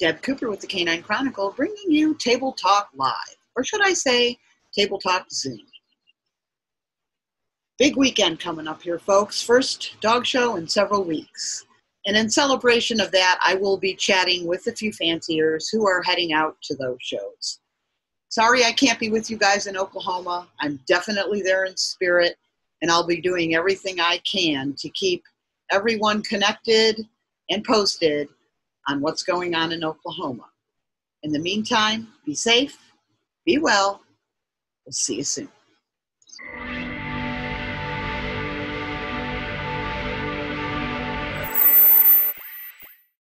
Deb Cooper with the Canine Chronicle, bringing you Table Talk Live, or should I say, Table Talk Zoom. Big weekend coming up here, folks. First dog show in several weeks. And in celebration of that, I will be chatting with a few fanciers who are heading out to those shows. Sorry I can't be with you guys in Oklahoma. I'm definitely there in spirit, and I'll be doing everything I can to keep everyone connected and posted on what's going on in Oklahoma. In the meantime, be safe, be well. We'll see you soon.